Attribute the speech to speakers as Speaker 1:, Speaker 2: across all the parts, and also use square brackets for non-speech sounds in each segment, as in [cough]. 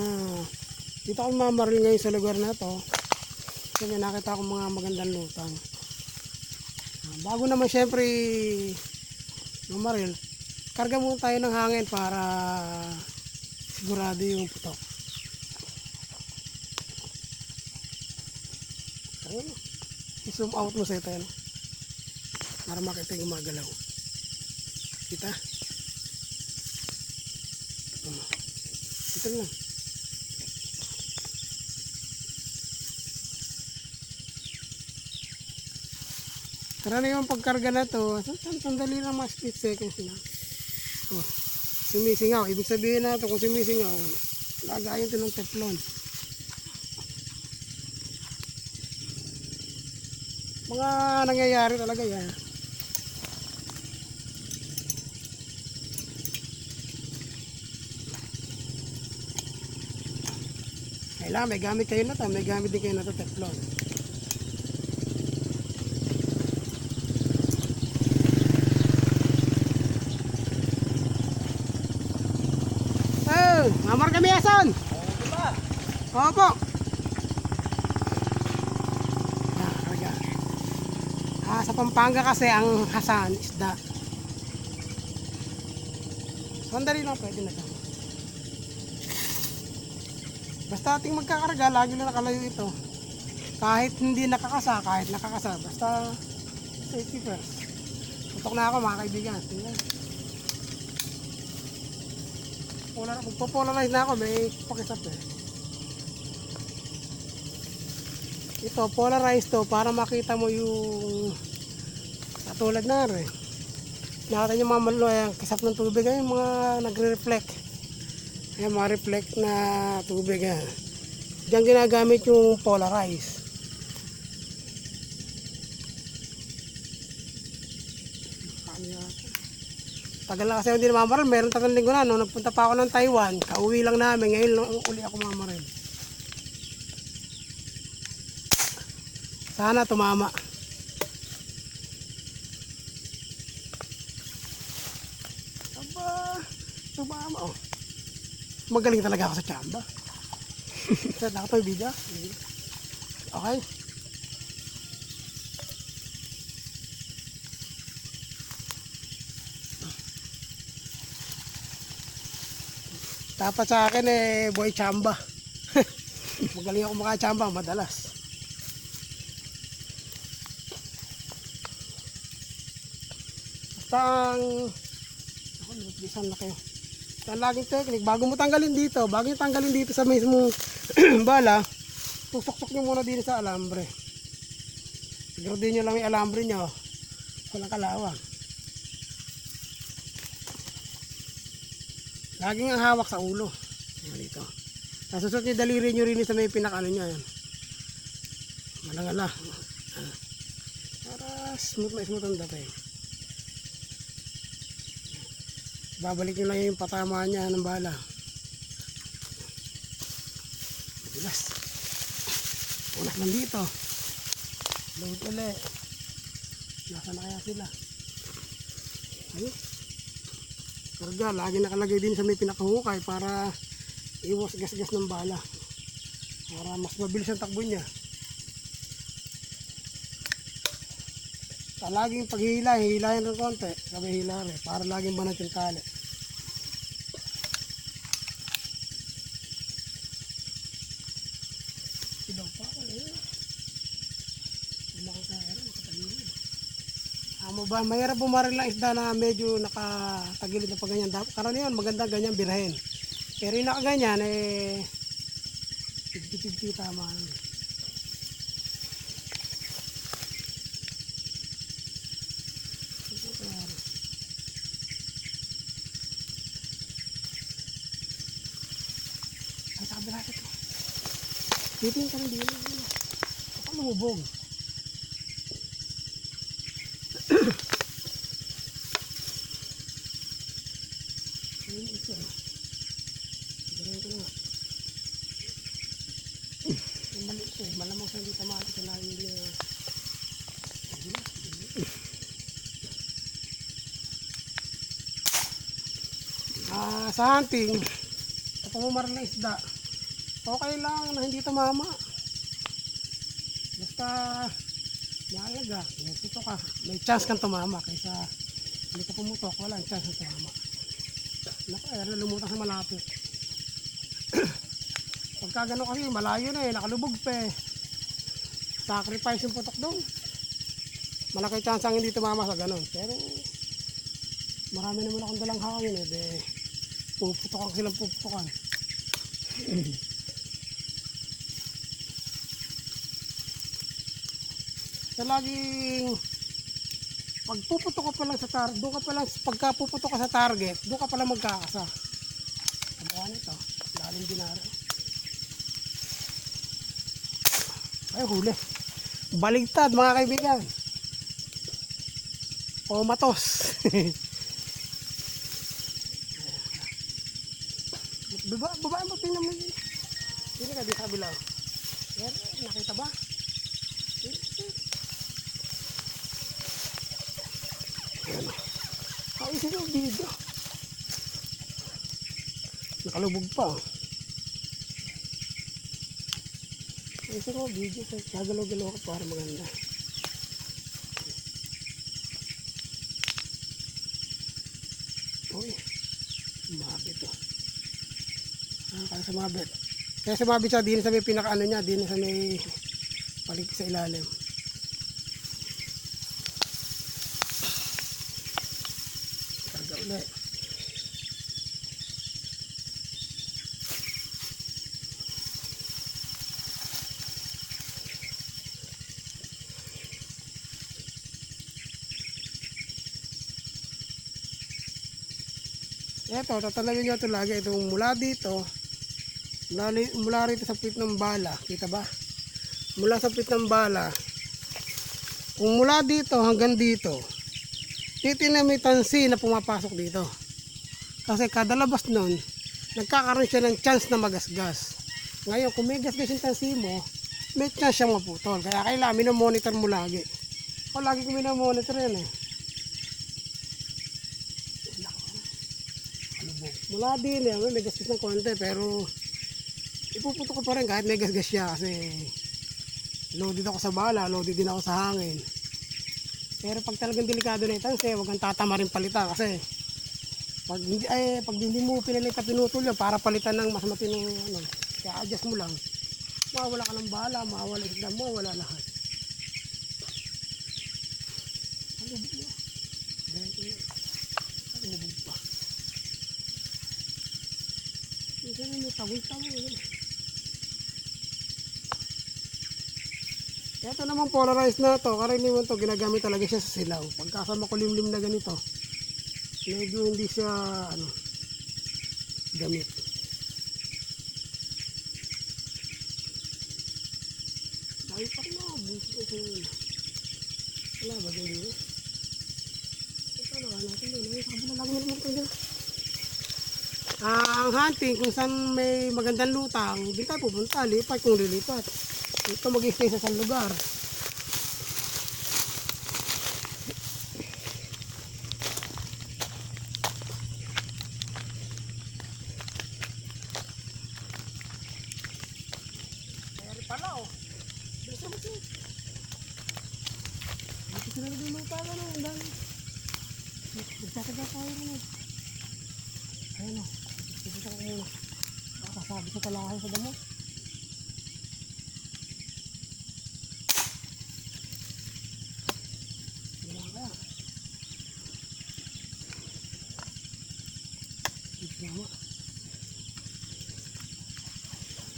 Speaker 1: Ah, dito ako mamaril ngayon sa lugar na to. Kasi nakita akong mga magandang lutang. Ah, bago naman syempre mamaril, karga muna tayo ng hangin para sigurado yung putok. Ayun. I-zoom out mo sa ito yan. Para makita yung gumagalaw. Kita? Ito lang. Tara na yung pagkarga na to. San- Sandali lang mga split seconds lang. Oh. Sumisingaw. Ibig sabihin na to kung sumisingaw, lagayin ito ng teflon. Mga nangyayari talaga yan. Kailangan may gamit kayo na to. May gamit din kayo na to teflon. Oh, mamar asan? Opo. Ah, sa Pampanga kasi ang hasan isda. Sandali lang pwede na to. Basta ating magkakarga, lagi na nakalayo ito. Kahit hindi nakakasa, kahit nakakasa, basta safety first. Tutok na ako mga kaibigan. Tingnan. Polar, magpo-polarize na ako, may pakisap eh. Ito, polarize to para makita mo yung katulad na rin. Nakita yung mga malo, yung kisap ng tubig, ay, yung mga nagre-reflect. Ayan, mga reflect na tubig. Yan. Diyan ginagamit yung polarize. Ano yata? Tagal na kasi hindi na mamaril. Meron tatlong linggo na. No? Nagpunta pa ako ng Taiwan. Kauwi lang namin. Ngayon lang uli ako mamaril. Sana tumama. Aba, tumama oh. Magaling talaga ako sa chamba. Ako to video? Okay. Dapat sa akin eh, boy chamba. [laughs] Magaling ako makachamba, madalas. Basta ang... Ako, nagbisan na kayo. Basta laging technique, bago mo tanggalin dito, bago yung tanggalin dito sa mismo [clears throat] bala, tusok-tok nyo muna din sa alambre. Siguro din nyo lang yung alambre nyo. Walang kalawang. Laging ang hawak sa ulo. Yan dito. Nasusot yung daliri nyo rin sa may pinakano nyo. Yan. Malangala. Para smooth na smooth ang dating. Babalik nyo lang yung patama niya ng bala. Madilas. Unak nandito. Load ulit. Nasa na kaya sila? Ayun. Karga, lagi nakalagay din sa may pinakahukay para iwas gas-gas ng bala. Para mas mabilis ang takbo niya. Laging paghihila, hihilahin ng konti, sabi hila rin, para laging banat yung tali. Silaw pa ako eh. Makakaya rin, makatagilid. Amo ba, mahirap bumaril ng isda na medyo nakatagilid na pa ganyan. Dap- Karaniwan, maganda ganyan birahin. Pero yung nakaganyan, eh, 50-50 tama. Ay, sa kabila ito. Dito yung kami dito. Ako lumubog. Ayun isa. Ganun ko na. Yung mali ko, malamang sa hindi tamati sa layo niya. Ah, sa hunting, sa pamumara ng isda, okay lang na hindi tumama. Basta mahalaga, puputok ka. May chance kang tumama kaysa hindi ka pumutok, walang chance kang tumama. Naku, eh, lumutang sa malapit. [clears throat] Pagka gano'n kasi, malayo na eh, nakalubog pa eh. Sacrifice yung putok doon. Malaki chance ang hindi tumama sa gano'n. Pero, marami naman akong dalang hangin eh. De, puputokan silang puputokan. [clears throat] Sa laging pagpuputok ka pa lang sa target, doon ka pa lang, pagka puputok ka sa target, doon ka pa lang magkakasa. Ano ka nito? Lalim dinaro. Ay, huli. Baligtad, mga kaibigan. O matos. [laughs] baba, mo, tingnan mo. Hindi ka, di lang. Yan, nakita ba? Ayan o. Ayusin yung video. Nakalubog pa. Oh. Ko video. Gagalaw-galaw ko para maganda. Uy. Mabit to. Ah, kaya sa mabit. Kaya sa mabit siya, din sa may pinaka-ano niya, din sa may palig sa ilalim. Karga ulit. Eto, tatanungin nyo ito lagi. Itong mula dito, mula, mula rito sa pit ng bala. Kita ba? Mula sa pit ng bala. Kung mula dito hanggang dito, titignan mo yung tansi na pumapasok dito. Kasi kada labas nun, nagkakaroon siya ng chance na magasgas. Ngayon, kung may gasgas yung tansi mo, may chance siyang maputol. Kaya kailangan minomonitor mo lagi. O lagi ko minomonitor yan eh. Mula din eh, may gasgas ng konti pero ipuputo ko pa rin kahit may gasgas siya kasi loaded ako sa bala, loaded din ako sa hangin. Pero pag talagang delikado na itang huwag kang tatama rin palitan kasi pag hindi, ay, pag hindi mo pinalita pinutol yun para palitan ng mas matinong ano, kaya adjust mo lang. Mawala ka ng bala, mawala isda mo, wala lahat. Ano ba yun? Ganito yun. Ano ba pa? Minsan may tawid-tawid. Ito naman polarized na to. Karaniwan to ginagamit talaga siya sa silaw. Pagka sa makulimlim na ganito, medyo hindi siya ano, gamit. Ay, pa rin ako. Busi ko sa Wala ba dito? Ito na natin yun. Ay, sabi na lang naman ito. Ah, ang hunting, kung saan may magandang lutang, hindi tayo pupunta. Lipat kung lilipat. Ito mag-stay sa isang lugar. Mayroon pala oh. Bilis naman siya. Dito sila naglulupa ka na. Ang dami. Nagtataga tayo rin eh. Ayun o. Pupunta ko muna. Nakasabi sa damo.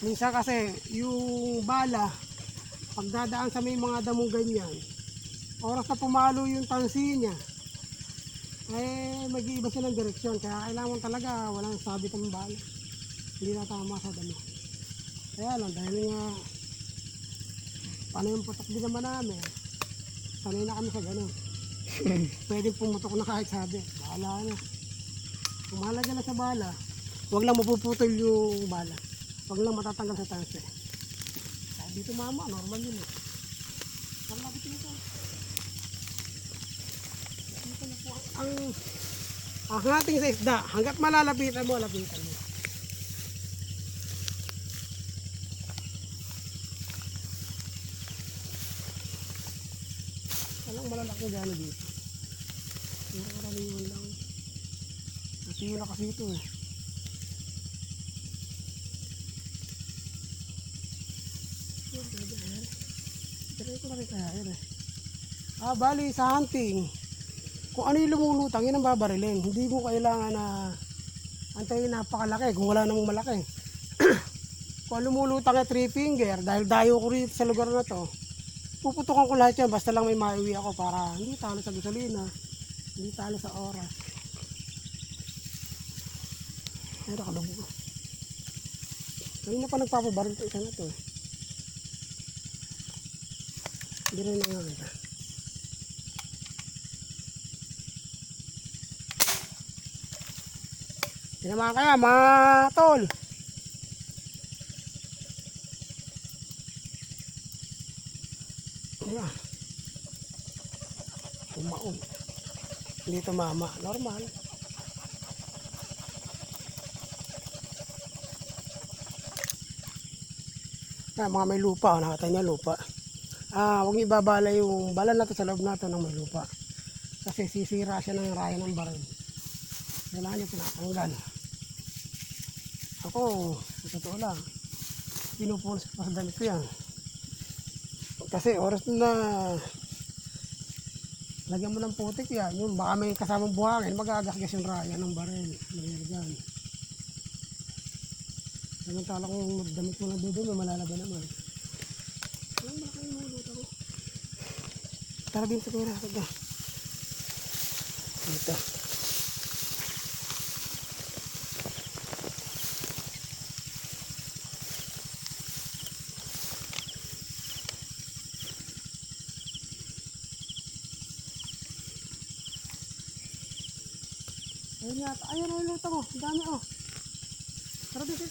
Speaker 1: Minsan kasi yung bala pag dadaan sa may mga damong ganyan oras na pumalo yung tansi niya eh mag-iiba siya ng direksyon. Kaya kailangan talaga walang sabit ang bala. Hindi na tama sa damo kaya lang dahil nga. Paano yung putok din naman namin. Sanay na kami sa ganun. [laughs] Pwede pumutok na kahit sabi. Bahala na. Kung mahalaga na sa bala huwag lang mapuputol yung bala huwag lang matatanggal sa tansi. Kaya dito mama normal yun eh. Ang lapit nito po ang ang hating sa isda. Hanggat malalapitan mo lapitan mo Walang malalaking gano dito. Pero karamihan lang. Kasi yun na kasi ito eh. Yun, pwede na rin kaya yan eh. Ah, bali sa hunting. Kung ano yung lumulutang, yun ang babarilin. Hindi mo kailangan na antayin napakalaki kung wala namang malaki. [clears throat] kung ang lumulutang ay three finger, dahil dayo ko rin sa lugar na to, puputukan ko lahat yan basta lang may maiwi ako para hindi talo sa gasolina, hindi talo sa oras. Ay, nakalubo ko. Kanina pa nagpapabaril ko isa na to eh. Hindi rin nakakita. Sinamahan kaya mga tol. Ayan. Umaon. Hindi tumama. Normal. Ah, mga may lupa. Oh, nakita niya lupa. Ah, huwag ibabala yung balan natin sa loob natin ng may lupa. Kasi sisira siya ng raya ng baril. Kailangan niyo pinatanggal. Ako, sa totoo lang, pinupunas pa sa damit ko yan. Kasi oras na lagyan mo ng putik yan, yun, baka may kasamang buhangin, magagasgas yung raya ng baril. Nalilgan. Samantala kung damit mo doon, may malalaban naman. Alam mo na kayo mga luto ko. Tara din sa pera. Ito. Ito. Ayun yata. Ayun ang luto ko. Ang dami oh. Tara dito.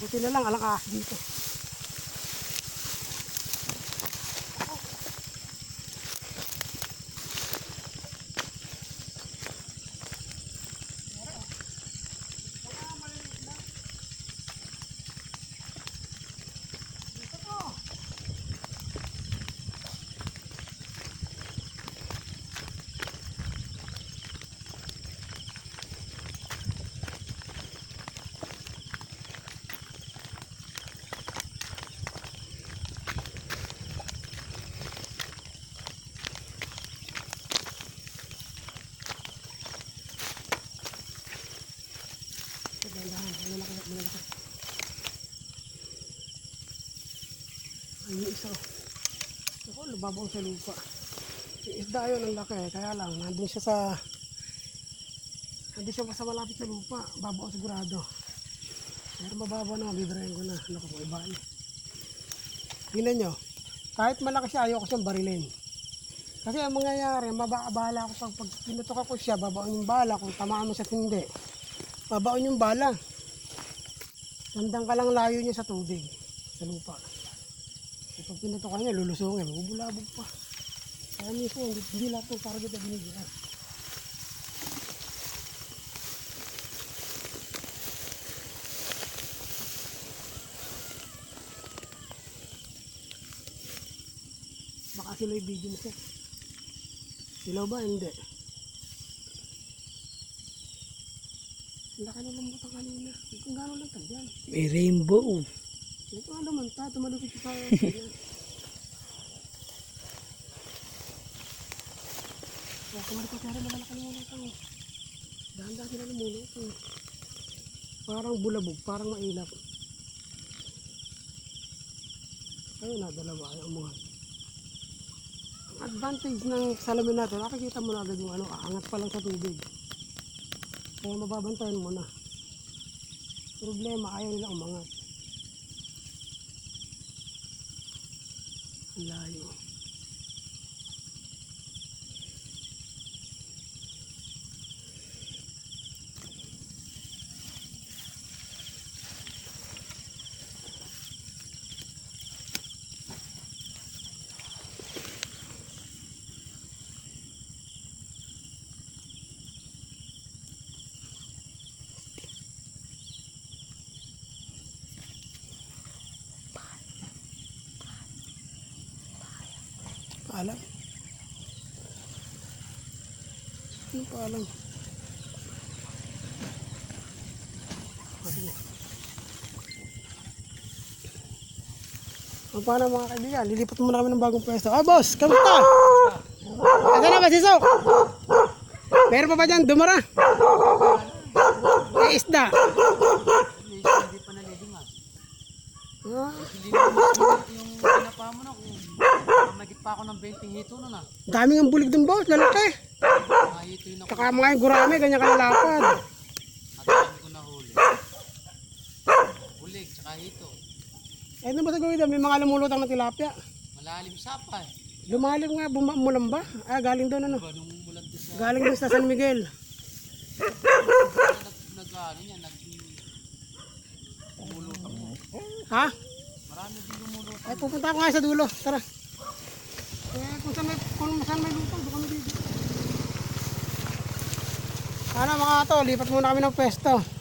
Speaker 1: Buti na lang, alang ahas dito. Dahan-dahan, malaki, malaki. Ayun yung isa. oh. Ako, lubabaw sa lupa. Isda yun, ang laki. Kaya lang, nandun siya sa... Nandun siya sa malapit sa lupa. Babaw sigurado. Pero mababaw na, bibrayan ko na. Naku, may bali. Tingnan nyo. Kahit malaki siya, ayoko siyang barilin. Kasi ang mangyayari, mababala ako pag, pag pinutok ko siya, babaon yung bala kung tamaan mo siya hindi. Babaon yung bala. Tandang ka lang layo niya sa tubig, sa lupa. Pag pinutokan niya, lulusungin, bubulabog pa. Kaya mismo, hindi, hindi lahat ng target na binigyan. Baka sila yung video mo Silaw ba? Hindi. Laki ng lambutan kanina. Kung gano'n lang tagyan.
Speaker 2: May rainbow.
Speaker 1: Ito nga naman ta, tumalupit sa [laughs] Kaya kumalit ko pero malalaki ng mulutang. Dahan-dahan sila ng mulutang. Parang bulabog, parang mailap. Ayun na, dalawa ay umungat. Ang advantage ng salamin natin, nakikita mo na agad yung ano, aangat pa lang sa tubig. Kaya mababantayan mo na. Problema, ayaw nila umangat. Ang layo. Paalam. Ano paalam? Sige. Ang paano mga kaibigan, lilipat muna kami ng bagong pwesto. Ah, boss, kamusta? Ito na ba, Sisok? Meron pa ba dyan? Dumara? May isda.
Speaker 2: Hindi pa nalilima.
Speaker 1: Ah,
Speaker 2: Hindi naman yung pinapa mo na pa ako ng 20 hito na na.
Speaker 1: daming ang bulig dun, boss. Lalaki.
Speaker 2: Mga hito yun ako
Speaker 1: Saka mga yung gurame, ganyan kalalapad.
Speaker 2: at dami ko nahuli. Ulig, tsaka hito.
Speaker 1: Eh, ano ba sa gawin? May mga lumulutang na tilapia.
Speaker 2: Malalim sapa eh.
Speaker 1: Lumalim nga, buma, mulam ba? Ah, galing doon ano?
Speaker 2: Diba nung mulag doon sa
Speaker 1: Galing doon sa San Miguel.
Speaker 2: nag, nag ano niya, nag lumulutang mo.
Speaker 1: Ha?
Speaker 2: Marami din lumulutang.
Speaker 1: Ay, pupunta ako nga sa dulo. Tara. Kung saan may, kung saan may lutang, doon kami dito. Ano mga to, lipat muna kami ng pwesto.